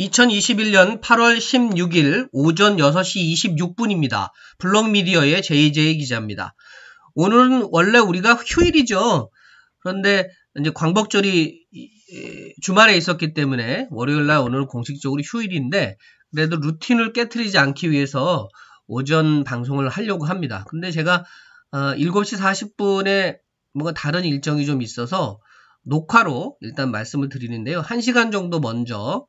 2021년 8월 16일 오전 6시 26분입니다. 블록미디어의 JJ 기자입니다. 오늘은 원래 우리가 휴일이죠. 그런데 이제 광복절이 주말에 있었기 때문에 월요일 날 오늘은 공식적으로 휴일인데 그래도 루틴을 깨뜨리지 않기 위해서 오전 방송을 하려고 합니다. 근데 제가 7시 어, 40분에 뭔가 다른 일정이 좀 있어서 녹화로 일단 말씀을 드리는데요. 1시간 정도 먼저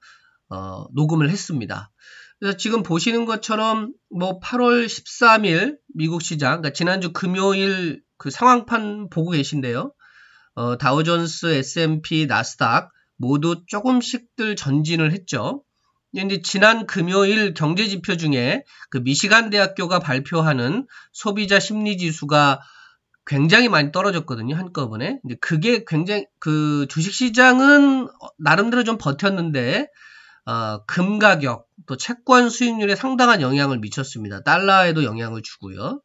어, 녹음을 했습니다. 그래서 지금 보시는 것처럼 뭐 8월 13일 미국 시장, 그러니까 지난주 금요일 그 상황판 보고 계신데요. 어, 다우존스, S&P, 나스닥 모두 조금씩들 전진을 했죠. 근데 지난 금요일 경제 지표 중에 그 미시간 대학교가 발표하는 소비자 심리 지수가 굉장히 많이 떨어졌거든요 한꺼번에. 근데 그게 굉장히 그 주식 시장은 나름대로 좀 버텼는데 어, 금 가격 또 채권 수익률에 상당한 영향을 미쳤습니다. 달러에도 영향을 주고요.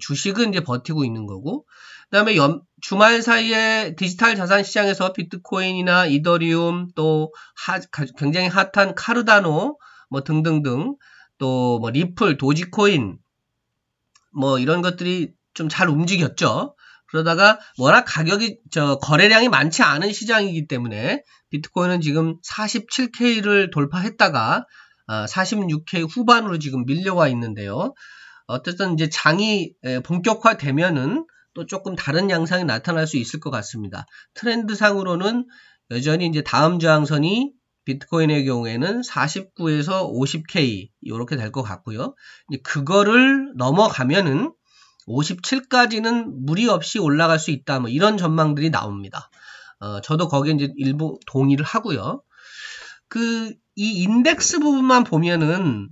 주식은 이제 버티고 있는 거고 그다음에 연, 주말 사이에 디지털 자산 시장에서 비트코인이나 이더리움 또 하, 굉장히 핫한 카르다노 뭐 등등등 또 뭐 리플, 도지코인 뭐 이런 것들이 좀 잘 움직였죠. 그러다가 워낙 가격이 저 거래량이 많지 않은 시장이기 때문에 비트코인은 지금 47K를 돌파했다가 46K 어, 후반으로 지금 밀려와 있는데요. 어쨌든 이제 장이 본격화되면은 또 조금 다른 양상이 나타날 수 있을 것 같습니다. 트렌드상으로는 여전히 이제 다음 저항선이 비트코인의 경우에는 49에서 50K 이렇게 될 것 같고요. 그거를 넘어가면은 57까지는 무리 없이 올라갈 수 있다. 뭐 이런 전망들이 나옵니다. 어, 저도 거기에 이제 일부 동의를 하고요. 그, 이 인덱스 부분만 보면은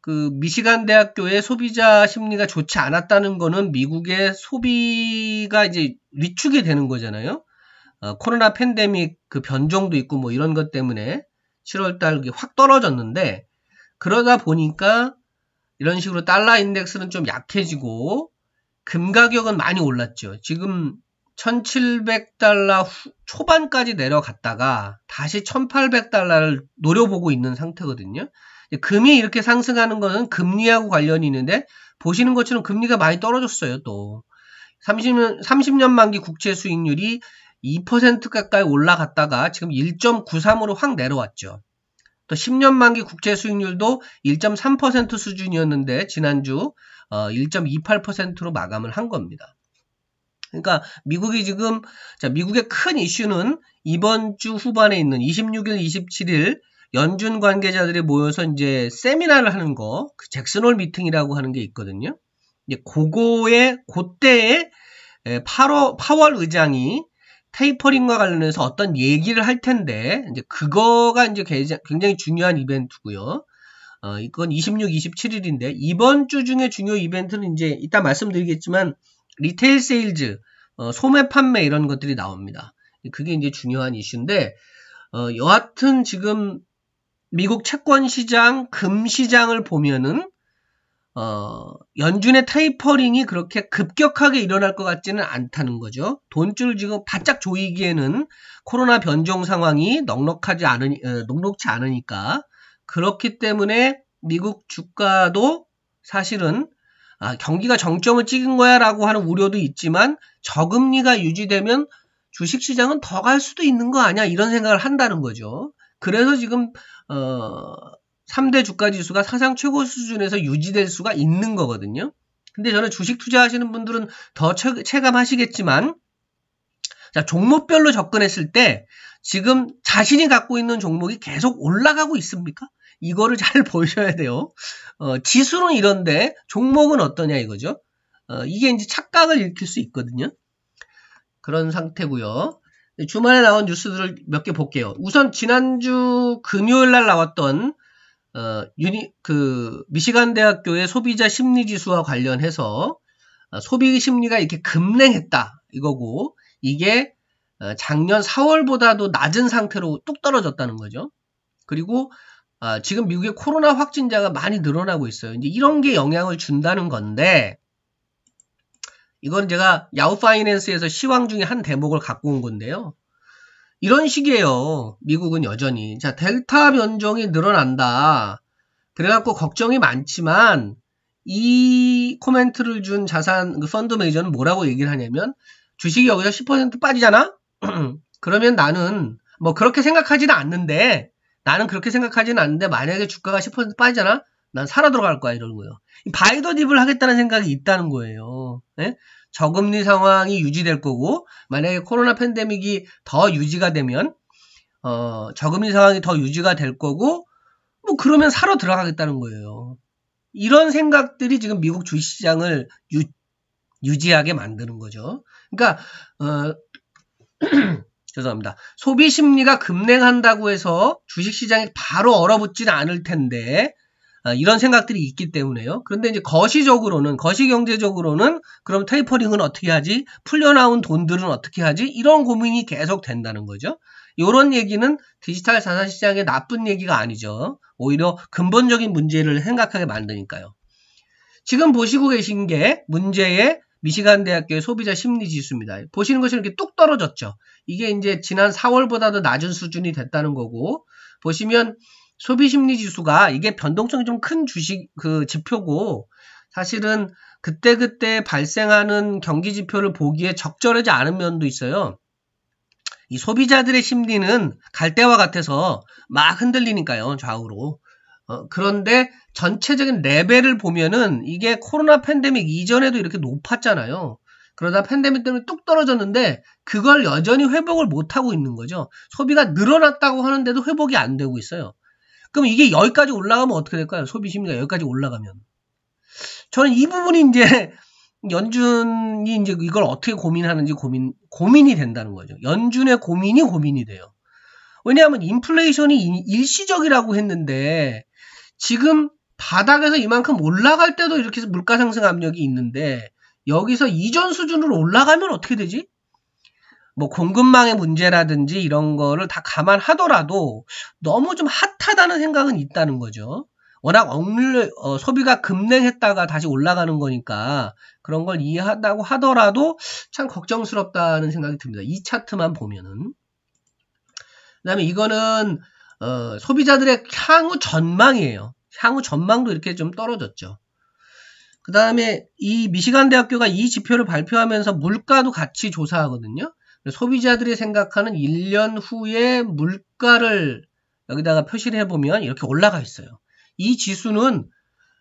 그 미시간 대학교의 소비자 심리가 좋지 않았다는 거는 미국의 소비가 이제 위축이 되는 거잖아요. 어, 코로나 팬데믹 그 변종도 있고 뭐 이런 것 때문에 7월 달 확 떨어졌는데 그러다 보니까 이런 식으로 달러 인덱스는 좀 약해지고 금 가격은 많이 올랐죠. 지금 1700달러 초반까지 내려갔다가 다시 1800달러를 노려보고 있는 상태거든요. 금이 이렇게 상승하는 것은 금리하고 관련이 있는데 보시는 것처럼 금리가 많이 떨어졌어요. 또 30년, 30년 만기 국채 수익률이 2% 가까이 올라갔다가 지금 1.93으로 확 내려왔죠. 또 10년 만기 국채 수익률도 1.3% 수준이었는데 지난주 1.28%로 어, 마감을 한 겁니다. 그러니까 미국이 지금 자 미국의 큰 이슈는 이번 주 후반에 있는 26일, 27일 연준 관계자들이 모여서 이제 세미나를 하는 거, 그 잭슨홀 미팅이라고 하는 게 있거든요. 이제 그거에 그때에 파워, 파월 의장이 테이퍼링과 관련해서 어떤 얘기를 할 텐데 이제 그거가 이제 굉장히 중요한 이벤트고요. 어, 이건 26, 27일인데 이번 주 중에 중요 이벤트는 이제 이따 말씀드리겠지만 retail sales, 어, 소매 판매 이런 것들이 나옵니다. 그게 이제 중요한 이슈인데 어, 여하튼 지금 미국 채권 시장, 금 시장을 보면은 어, 연준의 테이퍼링이 그렇게 급격하게 일어날 것 같지는 않다는 거죠. 돈줄 지금 바짝 조이기에는 코로나 변종 상황이 넉넉하지 않으니, 어, 녹록치 않으니까 그렇기 때문에 미국 주가도 사실은 아, 경기가 정점을 찍은 거야 라고 하는 우려도 있지만 저금리가 유지되면 주식시장은 더 갈 수도 있는 거 아니야 이런 생각을 한다는 거죠. 그래서 지금 어, 3대 주가 지수가 사상 최고 수준에서 유지될 수가 있는 거거든요. 근데 저는 주식 투자하시는 분들은 더 체감하시겠지만 자, 종목별로 접근했을 때 지금 자신이 갖고 있는 종목이 계속 올라가고 있습니까? 이거를 잘 보셔야 돼요. 어, 지수는 이런데 종목은 어떠냐 이거죠. 어, 이게 이제 착각을 일으킬 수 있거든요. 그런 상태고요. 주말에 나온 뉴스들을 몇 개 볼게요. 우선 지난주 금요일 날 나왔던 어, 유니 그 미시간 대학교의 소비자 심리 지수와 관련해서 어, 소비 심리가 이렇게 급냉했다 이거고 이게 어, 작년 4월보다도 낮은 상태로 뚝 떨어졌다는 거죠. 그리고 어, 지금 미국의 코로나 확진자가 많이 늘어나고 있어요. 이제 이런 게 영향을 준다는 건데 이건 제가 야후 파이낸스에서 시황 중에 한 대목을 갖고 온 건데요. 이런 식이에요. 미국은 여전히. 자, 델타 변종이 늘어난다. 그래갖고 걱정이 많지만 이 코멘트를 준 자산 그 펀드 매니저는 뭐라고 얘기를 하냐면 주식이 여기서 10% 빠지잖아? 그러면 나는 뭐 그렇게 생각하지는 않는데 나는 그렇게 생각하지는 않는데 만약에 주가가 10% 빠지잖아? 난 살아 들어갈 거야 이러는 거예요. 바이더 딥을 하겠다는 생각이 있다는 거예요. 네? 저금리 상황이 유지될 거고 만약에 코로나 팬데믹이 더 유지가 되면 어, 저금리 상황이 더 유지가 될 거고 뭐 그러면 사러 들어가겠다는 거예요. 이런 생각들이 지금 미국 주식시장을 유, 유지하게 만드는 거죠. 그러니까 어, 죄송합니다. 소비 심리가 급냉한다고 해서 주식시장이 바로 얼어붙지는 않을 텐데 어, 이런 생각들이 있기 때문에요. 그런데 이제 거시적으로는 거시경제적으로는 그럼 테이퍼링은 어떻게 하지? 풀려나온 돈들은 어떻게 하지? 이런 고민이 계속 된다는 거죠. 이런 얘기는 디지털 자산 시장의 나쁜 얘기가 아니죠. 오히려 근본적인 문제를 생각하게 만드니까요. 지금 보시고 계신 게 문제의 미시간 대학교의 소비자 심리 지수입니다. 보시는 것이 이렇게 뚝 떨어졌죠. 이게 이제 지난 4월보다도 낮은 수준이 됐다는 거고 보시면 소비 심리 지수가 이게 변동성이 좀 큰 주식 그 지표고 사실은 그때그때 발생하는 경기 지표를 보기에 적절하지 않은 면도 있어요. 이 소비자들의 심리는 갈대와 같아서 막 흔들리니까요, 좌우로. 어, 그런데 전체적인 레벨을 보면은 이게 코로나 팬데믹 이전에도 이렇게 높았잖아요. 그러다 팬데믹 때문에 뚝 떨어졌는데 그걸 여전히 회복을 못하고 있는 거죠. 소비가 늘어났다고 하는데도 회복이 안 되고 있어요. 그럼 이게 여기까지 올라가면 어떻게 될까요? 소비 심리가 여기까지 올라가면. 저는 이 부분이 이제 연준이 이제 이걸 어떻게 고민하는지 고민, 고민이 된다는 거죠. 연준의 고민이 고민이 돼요. 왜냐하면 인플레이션이 일시적이라고 했는데 지금 바닥에서 이만큼 올라갈 때도 이렇게 물가 상승 압력이 있는데 여기서 이전 수준으로 올라가면 어떻게 되지? 뭐 공급망의 문제라든지 이런 거를 다 감안하더라도 너무 좀 핫하다는 생각은 있다는 거죠. 워낙 억눌 어, 소비가 급냉했다가 다시 올라가는 거니까 그런 걸 이해한다고 하더라도 참 걱정스럽다는 생각이 듭니다. 이 차트만 보면은 그다음에 이거는 어, 소비자들의 향후 전망이에요. 향후 전망도 이렇게 좀 떨어졌죠. 그 다음에 이 미시간 대학교가 이 지표를 발표하면서 물가도 같이 조사하거든요. 소비자들이 생각하는 1년 후의 물가를 여기다가 표시를 해보면 이렇게 올라가 있어요. 이 지수는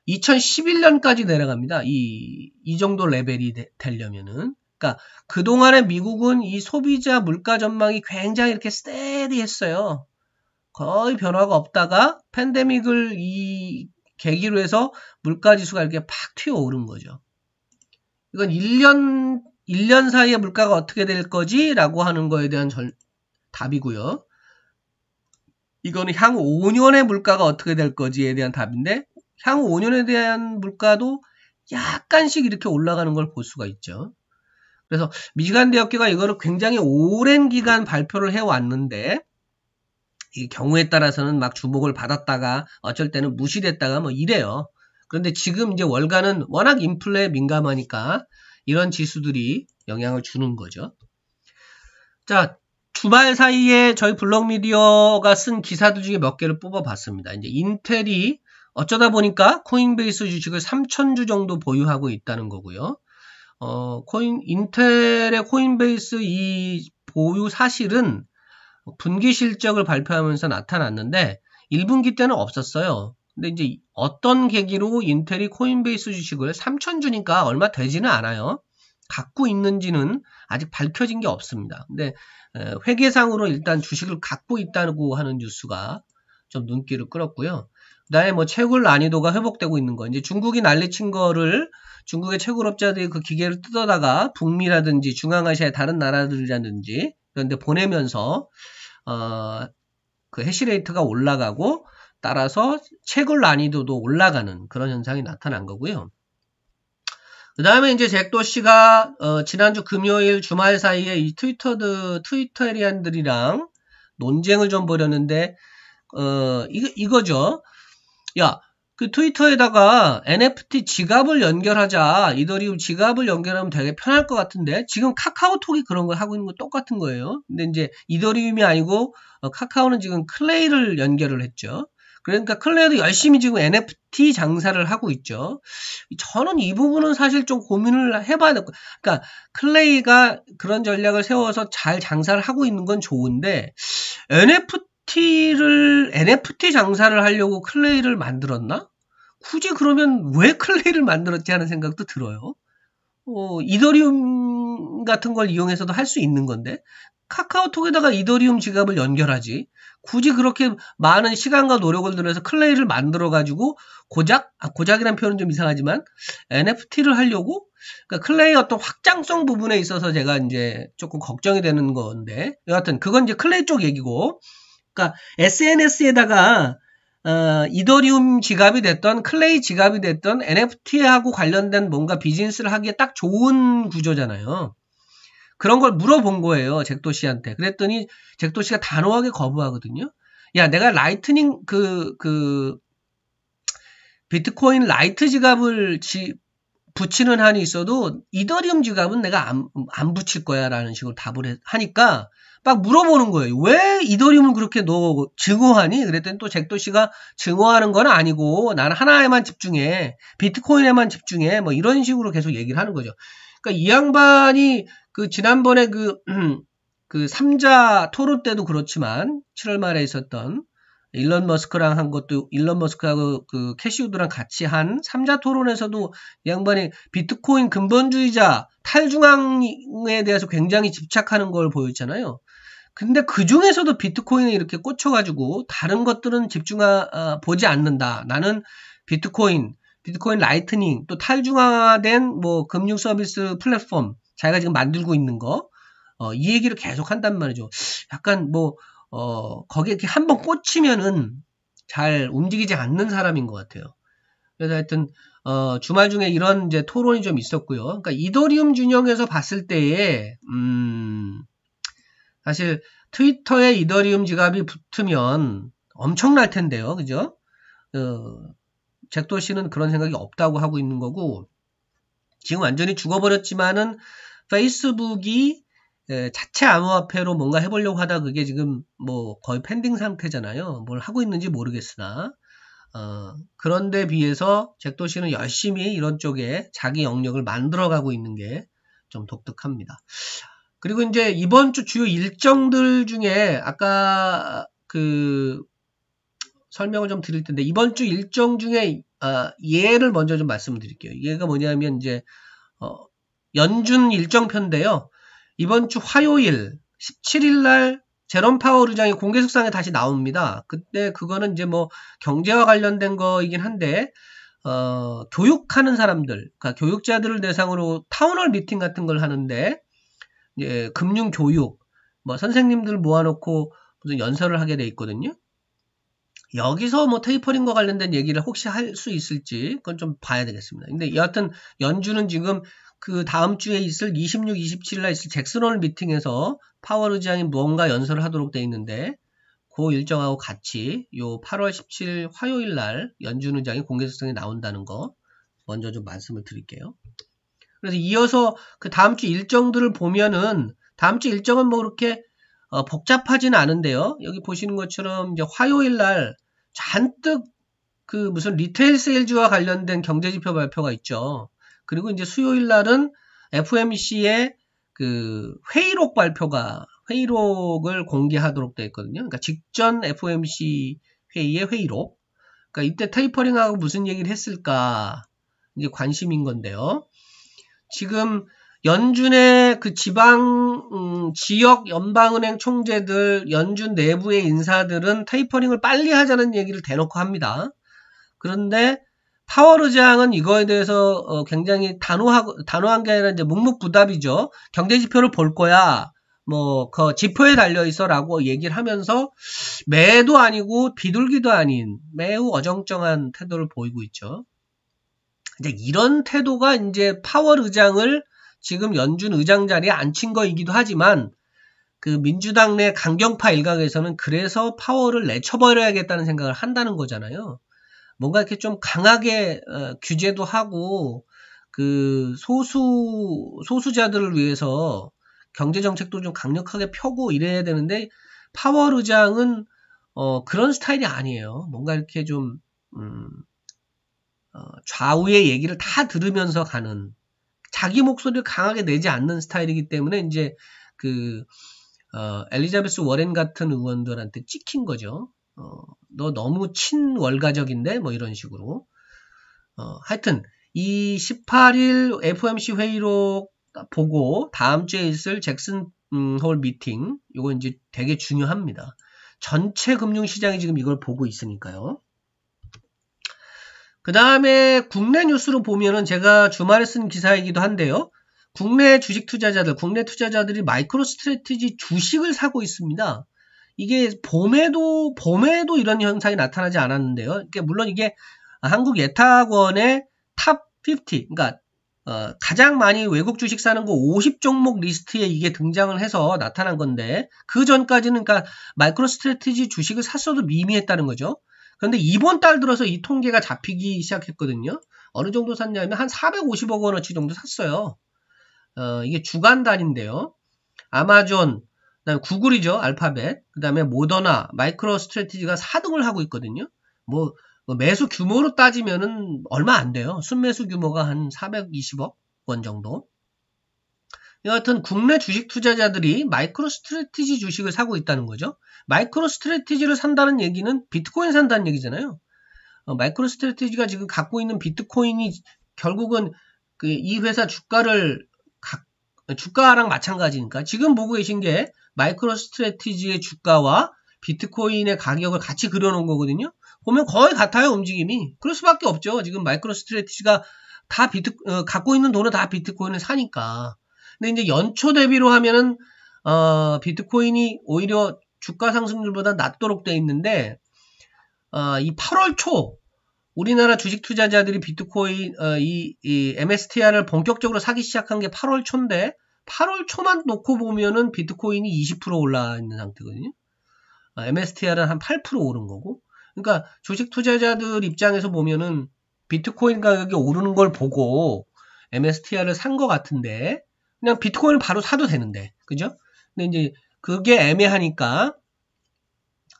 2011년까지 내려갑니다. 이, 이 정도 레벨이 되, 되려면은. 그러니까 그동안에 미국은 이 소비자 물가 전망이 굉장히 이렇게 스테디했어요. 거의 변화가 없다가 팬데믹을 이 계기로 해서 물가 지수가 이렇게 팍 튀어 오른 거죠. 이건 1년 1년 사이에 물가가 어떻게 될 거지? 라고 하는 거에 대한 절, 답이고요. 이거는 향후 5년의 물가가 어떻게 될 거지에 대한 답인데 향후 5년에 대한 물가도 약간씩 이렇게 올라가는 걸 볼 수가 있죠. 그래서 미시간 대학교가 이거를 굉장히 오랜 기간 발표를 해왔는데 이 경우에 따라서는 막 주목을 받았다가 어쩔 때는 무시됐다가 뭐 이래요. 그런데 지금 이제 월가는 워낙 인플레에 민감하니까 이런 지수들이 영향을 주는 거죠. 자, 주말 사이에 저희 블록미디어가 쓴 기사들 중에 몇 개를 뽑아봤습니다. 이제 인텔이 어쩌다 보니까 코인베이스 주식을 3,000주 정도 보유하고 있다는 거고요. 어, 코인, 인텔의 코인베이스 이 보유 사실은 분기 실적을 발표하면서 나타났는데 1분기 때는 없었어요. 근데 이제 어떤 계기로 인텔이 코인베이스 주식을 3천 주니까 얼마 되지는 않아요. 갖고 있는지는 아직 밝혀진 게 없습니다. 근데 회계상으로 일단 주식을 갖고 있다고 하는 뉴스가 좀 눈길을 끌었고요. 그다음에 뭐 채굴 난이도가 회복되고 있는 거. 이제 중국이 난리친 거를 중국의 채굴업자들이 그 기계를 뜯어다가 북미라든지 중앙아시아의 다른 나라들이라든지 그런데 보내면서 어, 그 해시레이트가 올라가고 따라서 채굴 난이도도 올라가는 그런 현상이 나타난 거고요. 그 다음에 이제 잭도 씨가 어, 지난주 금요일 주말 사이에 이 트위터드 트위터리안들이랑 논쟁을 좀 벌였는데 어 이거 이거죠. 야, 그그 트위터에다가 NFT 지갑을 연결하자. 이더리움 지갑을 연결하면 되게 편할 것 같은데 지금 카카오톡이 그런 걸 하고 있는 거 똑같은 거예요. 근데 이제 이더리움이 아니고 어, 카카오는 지금 클레이를 연결을 했죠. 그러니까 클레이도 열심히 지금 NFT 장사를 하고 있죠. 저는 이 부분은 사실 좀 고민을 해봐야 될 거. 그러니까 클레이가 그런 전략을 세워서 잘 장사를 하고 있는 건 좋은데 NFT NFT를 NFT 장사를 하려고 클레이를 만들었나? 굳이 그러면 왜 클레이를 만들었지 하는 생각도 들어요. 어, 이더리움 같은 걸 이용해서도 할 수 있는 건데 카카오톡에다가 이더리움 지갑을 연결하지. 굳이 그렇게 많은 시간과 노력을 들여서 클레이를 만들어 가지고 고작 아, 고작이란 표현은 좀 이상하지만 NFT를 하려고 그러니까 클레이 어떤 확장성 부분에 있어서 제가 이제 조금 걱정이 되는 건데 여하튼 그건 이제 클레이 쪽 얘기고 그러니까 SNS에다가 어, 이더리움 지갑이 됐던 클레이 지갑이 됐던 NFT하고 관련된 뭔가 비즈니스를 하기에 딱 좋은 구조잖아요. 그런 걸 물어본 거예요. 잭 도시한테. 그랬더니 잭 도시가 단호하게 거부하거든요. 야, 내가 라이트닝 그, 그, 비트코인 라이트 지갑을 지, 붙이는 한이 있어도 이더리움 지갑은 내가 안, 안 붙일 거야 라는 식으로 답을 하니까 막 물어보는 거예요. 왜 이더리움을 그렇게 너 증오하니? 그랬더니 또 잭 도시가 증오하는 건 아니고 나는 하나에만 집중해. 비트코인에만 집중해. 뭐 이런 식으로 계속 얘기를 하는 거죠. 그러니까 이 양반이 그 지난번에 그, 그 3자 토론 때도 그렇지만 7월 말에 있었던 일론 머스크랑 한 것도 일론 머스크하고 그 캐시 우드랑 같이 한 3자 토론에서도 이 양반이 비트코인 근본주의자 탈중앙에 대해서 굉장히 집착하는 걸 보였잖아요. 근데 그 중에서도 비트코인에 이렇게 꽂혀가지고 다른 것들은 집중하 어, 보지 않는다. 나는 비트코인, 비트코인 라이트닝, 또 탈중앙화된 뭐 금융 서비스 플랫폼 자기가 지금 만들고 있는 거, 어, 이 얘기를 계속 한단 말이죠. 약간 뭐 어, 거기에 이렇게 한번 꽂히면은 잘 움직이지 않는 사람인 것 같아요. 그래서 하여튼 어, 주말 중에 이런 이제 토론이 좀 있었고요. 그러니까 이더리움 진영에서 봤을 때에 음, 사실 트위터에 이더리움 지갑이 붙으면 엄청날 텐데요. 그죠? 어, 잭도 씨는 그런 생각이 없다고 하고 있는 거고, 지금 완전히 죽어버렸지만은 페이스북이 자체 암호화폐로 뭔가 해보려고 하다 그게 지금 뭐 거의 팬딩 상태잖아요. 뭘 하고 있는지 모르겠으나, 어, 그런데 비해서 잭도 씨는 열심히 이런 쪽에 자기 영역을 만들어가고 있는 게 좀 독특합니다. 그리고 이제 이번 주 주요 일정들 중에 아까 그 설명을 좀 드릴 텐데 이번 주 일정 중에 아, 얘를 먼저 좀 말씀을 드릴게요. 얘가 뭐냐면 이제 어, 연준 일정편인데요. 이번 주 화요일 17일 날 제롬 파월 의장이 공개 석상에 다시 나옵니다. 그때 그거는 이제 뭐 경제와 관련된 거이긴 한데 어, 교육하는 사람들, 그러니까 교육자들을 대상으로 타운홀 미팅 같은 걸 하는데 예, 금융 교육, 뭐 선생님들 모아놓고 무슨 연설을 하게 돼 있거든요. 여기서 뭐 테이퍼링과 관련된 얘기를 혹시 할 수 있을지 그건 좀 봐야 되겠습니다. 근데 여하튼 연주는 지금 그 다음 주에 있을 26, 27일 날 있을 잭슨홀 미팅에서 파월 의장이 뭔가 연설을 하도록 돼 있는데 그 일정하고 같이 요 8월 17일 화요일 날 연준 의장이 공개석상에 나온다는 거 먼저 좀 말씀을 드릴게요. 그래서 이어서 그 다음 주 일정들을 보면은 다음 주 일정은 뭐 그렇게 어, 복잡하지는 않은데요. 여기 보시는 것처럼 이제 화요일 날 잔뜩 그 무슨 리테일 세일즈와 관련된 경제지표 발표가 있죠. 그리고 이제 수요일 날은 FMC의 그 회의록 발표가 회의록을 공개하도록 되어 있거든요. 그러니까 직전 FMC 회의의 회의록. 그러니까 이때 테이퍼링하고 무슨 얘기를 했을까 이제 관심인 건데요. 지금 연준의 그 지방 음, 지역 연방은행 총재들 연준 내부의 인사들은 테이퍼링을 빨리 하자는 얘기를 대놓고 합니다. 그런데 파월 의장은 이거에 대해서 어, 굉장히 단호하고 단호한 게 아니라 이제 묵묵부답이죠. 경제 지표를 볼 거야. 뭐 그 지표에 달려 있어라고 얘기를 하면서 매도 아니고 비둘기도 아닌 매우 어정쩡한 태도를 보이고 있죠. 이제 이런 태도가 이제 파월 의장을 지금 연준 의장 자리에 앉힌 거이기도 하지만 그 민주당 내 강경파 일각에서는 그래서 파월을 내쳐버려야겠다는 생각을 한다는 거잖아요. 뭔가 이렇게 좀 강하게 어, 규제도 하고 그 소수 소수자들을 위해서 경제 정책도 좀 강력하게 펴고 이래야 되는데 파월 의장은 어, 그런 스타일이 아니에요. 뭔가 이렇게 좀 음, 어, 좌우의 얘기를 다 들으면서 가는 자기 목소리를 강하게 내지 않는 스타일이기 때문에 이제 그 어, 엘리자베스 워렌 같은 의원들한테 찍힌 거죠. 어, 너 너무 친월가적인데 뭐 이런 식으로. 어, 하여튼 이 18일 FOMC 회의로 보고 다음 주에 있을 잭슨 음, 홀 미팅 이거 이제 되게 중요합니다. 전체 금융시장이 지금 이걸 보고 있으니까요. 그 다음에 국내 뉴스로 보면은 제가 주말에 쓴 기사이기도 한데요. 국내 주식 투자자들, 국내 투자자들이 마이크로 스트레티지 주식을 사고 있습니다. 이게 봄에도, 봄에도 이런 현상이 나타나지 않았는데요. 그러니까 물론 이게 한국 예탁원의 탑 50, 그러니까 어, 가장 많이 외국 주식 사는 거 50 종목 리스트에 이게 등장을 해서 나타난 건데 그 전까지는 그러니까 마이크로 스트레티지 주식을 샀어도 미미했다는 거죠. 그런데 이번 달 들어서 이 통계가 잡히기 시작했거든요. 어느 정도 샀냐면 한 450억 원어치 정도 샀어요. 어, 이게 주간 단위인데요. 아마존, 그다음에 구글이죠. 알파벳, 그다음에 모더나, 마이크로 스트레티지가 4등을 하고 있거든요. 뭐, 뭐 매수 규모로 따지면은 얼마 안 돼요. 순매수 규모가 한 420억 원 정도. 여하튼 국내 주식 투자자들이 마이크로 스트레티지 주식을 사고 있다는 거죠. 마이크로 스트레티지를 산다는 얘기는 비트코인 산다는 얘기잖아요. 어, 마이크로 스트레티지가 지금 갖고 있는 비트코인이 결국은 그 이 회사 주가를 가, 주가랑 마찬가지니까 지금 보고 계신 게 마이크로 스트레티지의 주가와 비트코인의 가격을 같이 그려놓은 거거든요. 보면 거의 같아요 움직임이. 그럴 수밖에 없죠. 지금 마이크로 스트레티지가 다 비트 어, 갖고 있는 돈은 다 비트코인을 사니까. 근데 이제 연초 대비로 하면은 어, 비트코인이 오히려 주가 상승률보다 낮도록 돼 있는데 어, 이 8월 초 우리나라 주식 투자자들이 비트코인 어, 이, 이 MSTR을 본격적으로 사기 시작한 게 8월 초인데 8월 초만 놓고 보면은 비트코인이 20% 올라 있는 상태거든요. 어, MSTR은 한 8% 오른 거고. 그러니까 주식 투자자들 입장에서 보면은 비트코인 가격이 오르는 걸 보고 MSTR을 산 것 같은데 그냥 비트코인을 바로 사도 되는데 그죠? 근데 이제 그게 애매하니까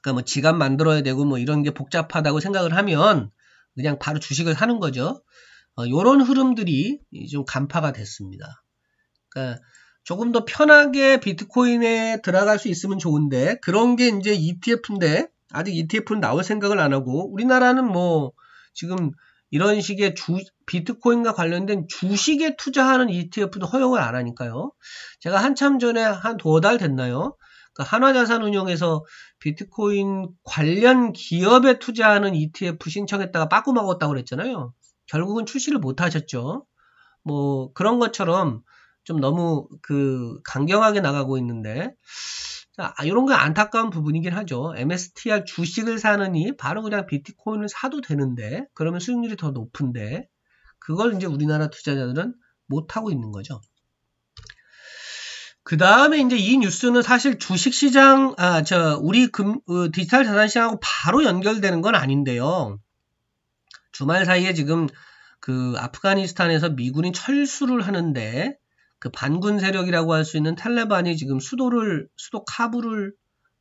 그러니까 뭐 지갑 만들어야 되고 뭐 이런 게 복잡하다고 생각을 하면 그냥 바로 주식을 사는 거죠. 어, 이런 흐름들이 좀 간파가 됐습니다. 그러니까 조금 더 편하게 비트코인에 들어갈 수 있으면 좋은데 그런 게 이제 ETF인데 아직 ETF는 나올 생각을 안 하고 우리나라는 뭐 지금 이런 식의 주, 비트코인과 관련된 주식에 투자하는 ETF도 허용을 안 하니까요. 제가 한참 전에 한 두 달 됐나요? 그 한화자산운용에서 비트코인 관련 기업에 투자하는 ETF 신청했다가 빠꾸 먹었다고 그랬잖아요. 결국은 출시를 못 하셨죠. 뭐 그런 것처럼 좀 너무 그 강경하게 나가고 있는데 자, 이런 게 안타까운 부분이긴 하죠. MSTR 주식을 사느니 바로 그냥 비트코인을 사도 되는데 그러면 수익률이 더 높은데 그걸 이제 우리나라 투자자들은 못 하고 있는 거죠. 그 다음에 이제 이 뉴스는 사실 주식시장, 아, 저, 우리 금, 어, 디지털 자산 시장하고 바로 연결되는 건 아닌데요. 주말 사이에 지금 그 아프가니스탄에서 미군이 철수를 하는데 그 반군 세력이라고 할 수 있는 탈레반이 지금 수도를 수도 카불을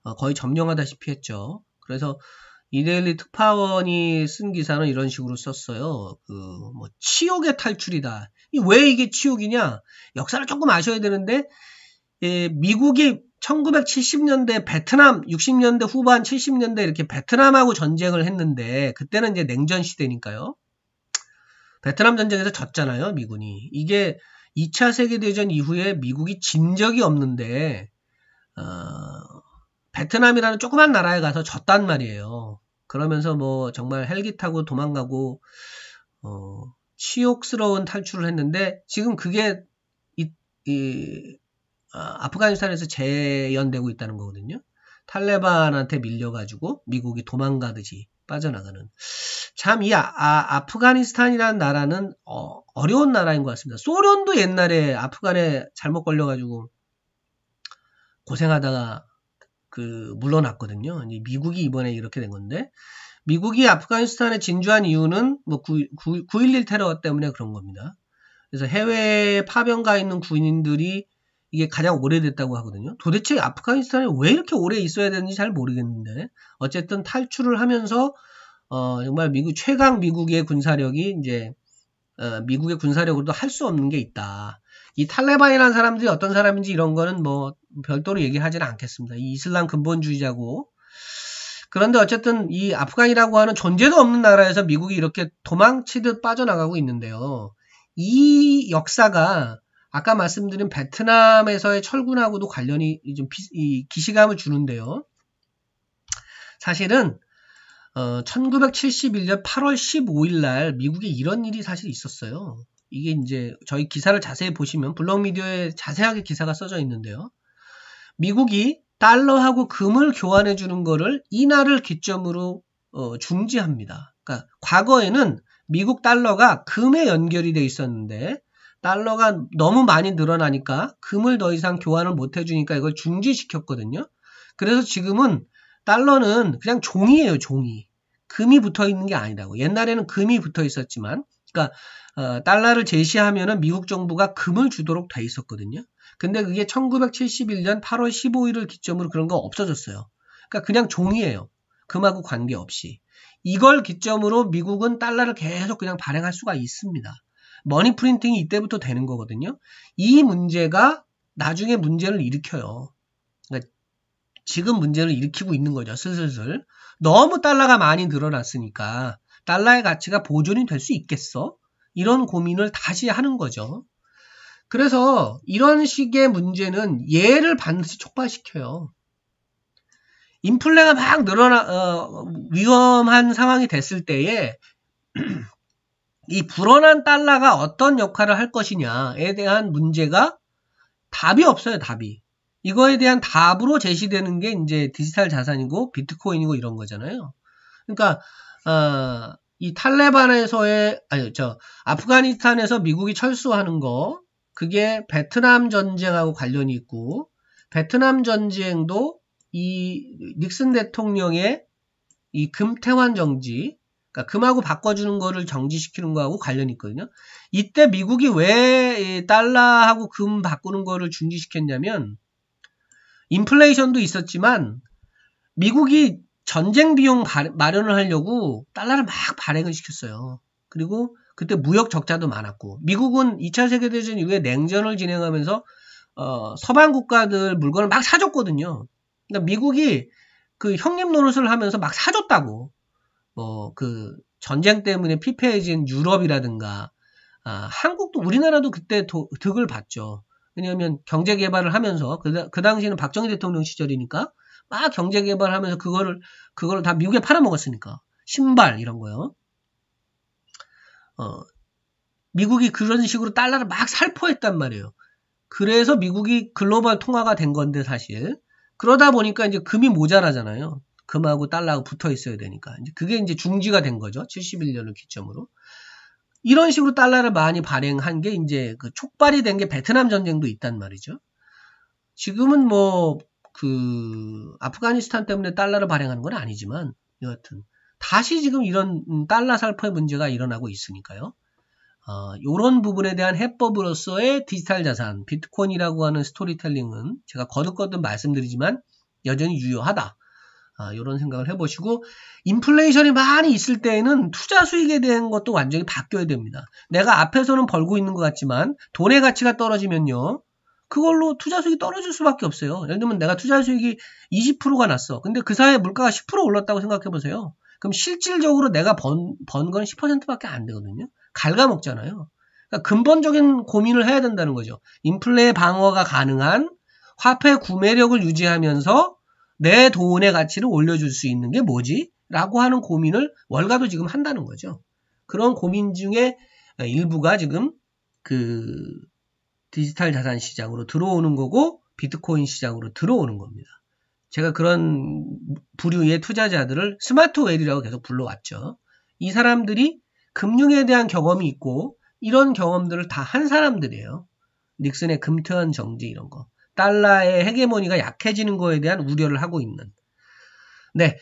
어, 거의 점령하다시피 했죠. 그래서 이데일리 특파원이 쓴 기사는 이런 식으로 썼어요. 그 뭐 치욕의 탈출이다. 왜 이게 치욕이냐? 역사를 조금 아셔야 되는데 예, 미국이 1970년대 베트남 60년대 후반 70년대 이렇게 베트남하고 전쟁을 했는데 그때는 이제 냉전 시대니까요. 베트남 전쟁에서 졌잖아요, 미군이. 이게 2차 세계대전 이후에 미국이 진 적이 없는데, 어, 베트남이라는 조그만 나라에 가서 졌단 말이에요. 그러면서 뭐 정말 헬기 타고 도망가고, 어, 치욕스러운 탈출을 했는데, 지금 그게, 이, 이 어, 아프가니스탄에서 재연되고 있다는 거거든요. 탈레반한테 밀려가지고 미국이 도망가듯이 빠져나가는. 참, 이 아, 아 프가니스탄이라는 나라는 어, 어려운 나라인 것 같습니다. 소련도 옛날에 아프간에 잘못 걸려가지고 고생하다가 그 물러났거든요. 미국이 이번에 이렇게 된 건데 미국이 아프가니스탄에 진주한 이유는 뭐 9, 9, 9.11 테러 때문에 그런 겁니다. 그래서 해외에 파병가 있는 군인들이 이게 가장 오래됐다고 하거든요. 도대체 아프가니스탄에 왜 이렇게 오래 있어야 되는지 잘 모르겠는데 어쨌든 탈출을 하면서 어, 정말 미국 최강 미국의 군사력이 이제 어, 미국의 군사력으로도 할 수 없는 게 있다. 이 탈레반이라는 사람들이 어떤 사람인지 이런 거는 뭐 별도로 얘기하지는 않겠습니다. 이 이슬람 근본주의자고 그런데 어쨌든 이 아프간이라고 하는 존재도 없는 나라에서 미국이 이렇게 도망치듯 빠져나가고 있는데요. 이 역사가 아까 말씀드린 베트남에서의 철군하고도 관련이 좀 비, 기시감을 주는데요. 사실은 어, 1971년 8월 15일 날 미국에 이런 일이 사실 있었어요. 이게 이제 저희 기사를 자세히 보시면 블록미디어에 자세하게 기사가 써져 있는데요. 미국이 달러하고 금을 교환해 주는 거를 이날을 기점으로 어, 중지합니다. 그러니까 과거에는 미국 달러가 금에 연결이 돼 있었는데 달러가 너무 많이 늘어나니까 금을 더 이상 교환을 못 해주니까 이걸 중지시켰거든요. 그래서 지금은 달러는 그냥 종이에요, 종이. 금이 붙어 있는 게 아니라고. 옛날에는 금이 붙어 있었지만, 그러니까 어, 달러를 제시하면은 미국 정부가 금을 주도록 돼 있었거든요. 근데 그게 1971년 8월 15일을 기점으로 그런 거 없어졌어요. 그러니까 그냥 종이에요. 금하고 관계없이. 이걸 기점으로 미국은 달러를 계속 그냥 발행할 수가 있습니다. 머니 프린팅이 이때부터 되는 거거든요. 이 문제가 나중에 문제를 일으켜요. 그러니까 지금 문제를 일으키고 있는 거죠. 슬슬슬. 너무 달러가 많이 늘어났으니까 달러의 가치가 보존이 될 수 있겠어? 이런 고민을 다시 하는 거죠. 그래서 이런 식의 문제는 얘를 반드시 촉발시켜요. 인플레가 막 늘어나 어, 위험한 상황이 됐을 때에 이 불어난 달러가 어떤 역할을 할 것이냐에 대한 문제가 답이 없어요, 답이. 이거에 대한 답으로 제시되는 게 이제 디지털 자산이고 비트코인이고 이런 거잖아요. 그러니까 어, 이 탈레반에서의 아니 저 아프가니스탄에서 미국이 철수하는 거 그게 베트남 전쟁하고 관련이 있고 베트남 전쟁도 이 닉슨 대통령의 이 금태환 정지 그러니까 금하고 바꿔주는 거를 정지시키는 거하고 관련이 있거든요. 이때 미국이 왜 달러하고 금 바꾸는 거를 중지시켰냐면 인플레이션도 있었지만 미국이 전쟁 비용 마련을 하려고 달러를 막 발행을 시켰어요. 그리고 그때 무역 적자도 많았고 미국은 2차 세계대전 이후에 냉전을 진행하면서 어, 서방 국가들 물건을 막 사줬거든요. 그러니까 미국이 그 형님 노릇을 하면서 막 사줬다고. 뭐 그 전쟁 때문에 피폐해진 유럽이라든가 아, 한국도 우리나라도 그때 도, 득을 봤죠. 왜냐하면 경제 개발을 하면서 그, 그 당시에는 박정희 대통령 시절이니까 막 경제 개발하면서 그거를 그거를 다 미국에 팔아먹었으니까 신발 이런 거요. 어, 미국이 그런 식으로 달러를 막 살포했단 말이에요. 그래서 미국이 글로벌 통화가 된 건데 사실 그러다 보니까 이제 금이 모자라잖아요. 금하고 달러하고 붙어 있어야 되니까. 이제 그게 이제 중지가 된 거죠. 71년을 기점으로. 이런 식으로 달러를 많이 발행한 게 이제 그 촉발이 된 게 베트남 전쟁도 있단 말이죠. 지금은 뭐 그 아프가니스탄 때문에 달러를 발행하는 건 아니지만 여하튼 다시 지금 이런 달러 살포의 문제가 일어나고 있으니까요. 어, 이런 부분에 대한 해법으로서의 디지털 자산, 비트코인이라고 하는 스토리텔링은 제가 거듭거듭 말씀드리지만 여전히 유효하다. 아, 이런 생각을 해보시고 인플레이션이 많이 있을 때에는 투자 수익에 대한 것도 완전히 바뀌어야 됩니다. 내가 앞에서는 벌고 있는 것 같지만 돈의 가치가 떨어지면요. 그걸로 투자 수익이 떨어질 수밖에 없어요. 예를 들면 내가 투자 수익이 20%가 났어. 근데 그 사이에 물가가 10% 올랐다고 생각해 보세요. 그럼 실질적으로 내가 번, 번 건 10%밖에 안 되거든요. 갉아먹잖아요. 그러니까 근본적인 고민을 해야 된다는 거죠. 인플레 방어가 가능한 화폐 구매력을 유지하면서 내 돈의 가치를 올려줄 수 있는 게 뭐지? 라고 하는 고민을 월가도 지금 한다는 거죠. 그런 고민 중에 일부가 지금 그 디지털 자산 시장으로 들어오는 거고 비트코인 시장으로 들어오는 겁니다. 제가 그런 부류의 투자자들을 스마트 웨일이라고 계속 불러왔죠. 이 사람들이 금융에 대한 경험이 있고 이런 경험들을 다 한 사람들이에요. 닉슨의 금태환 정지 이런 거. 달러의 헤게모니가 약해지는 거에 대한 우려를 하고 있는. 네.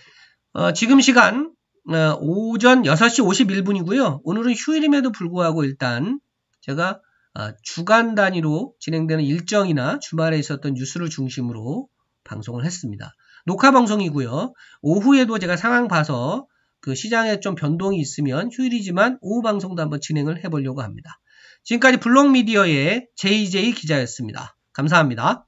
어, 지금 시간 어, 오전 6시 51분이고요. 오늘은 휴일임에도 불구하고 일단 제가 어, 주간 단위로 진행되는 일정이나 주말에 있었던 뉴스를 중심으로 방송을 했습니다. 녹화 방송이고요. 오후에도 제가 상황 봐서 그 시장에 좀 변동이 있으면 휴일이지만 오후 방송도 한번 진행을 해보려고 합니다. 지금까지 블록미디어의 JJ 기자였습니다. 감사합니다.